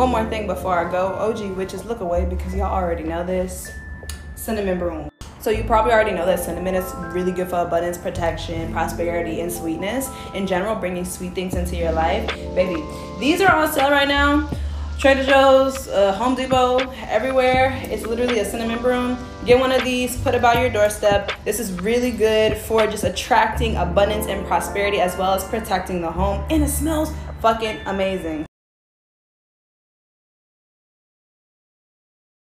one more thing before I go. OG witches, look away because y'all already know this. Cinnamon broom. So you probably already know that cinnamon is really good for abundance, protection, prosperity, and sweetness. In general, bringing sweet things into your life. Baby, these are on sale right now. Trader Joe's, uh, Home Depot, everywhere. It's literally a cinnamon broom. Get one of these, put it by your doorstep. This is really good for just attracting abundance and prosperity as well as protecting the home. And it smells fucking amazing.